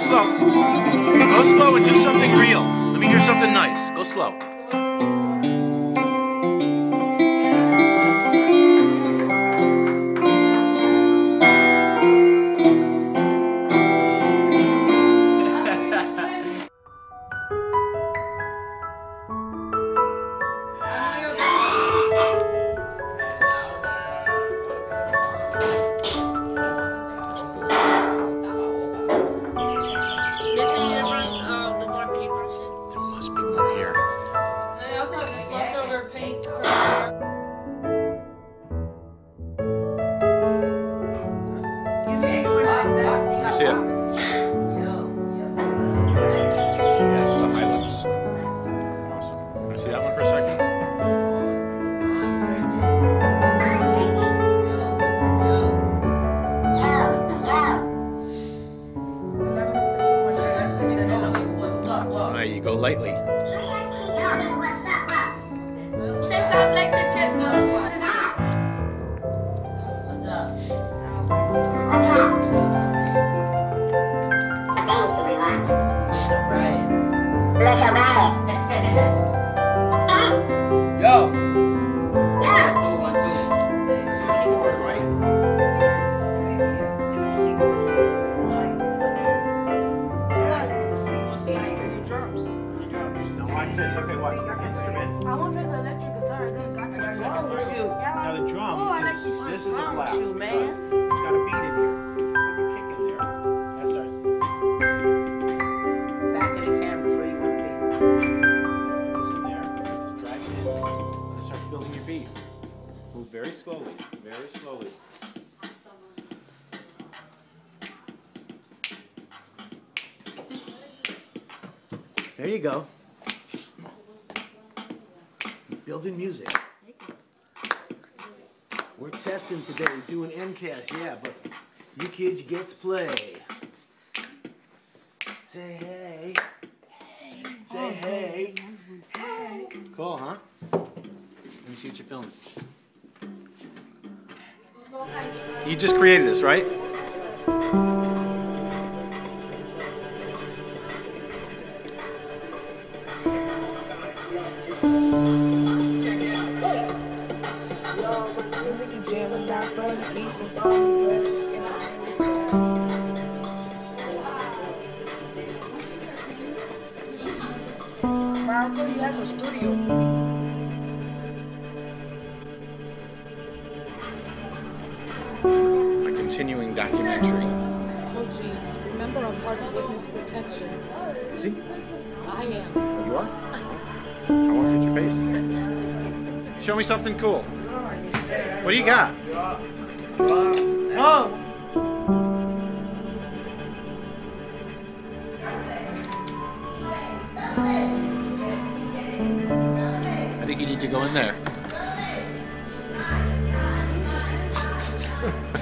slow. Go slow and do something real. Let me hear something nice. Go slow. A second? All right, you go lightly. Yo. Two, one, two. This is keyboard, right? Now watch this. Okay, watch. Instruments. I want to play the electric guitar. I think I got Now the drum Oh, I like this this is a Wrong blast. man? Start building your beat. Move very slowly. Very slowly. There you go. Building music. We're testing today, doing MCAS, yeah, but you kids, you get to play. Say hey. Say oh, hey. hey. Cool, huh? Let me see what you're filming. You just created this, right? Marco, he has a studio. continuing documentary. Oh, jeez. Remember, I'm part of witness protection. Is he? I am. Oh, you are? I want to fit your face. Show me something cool. What do you got? Oh! I think you need to go in there.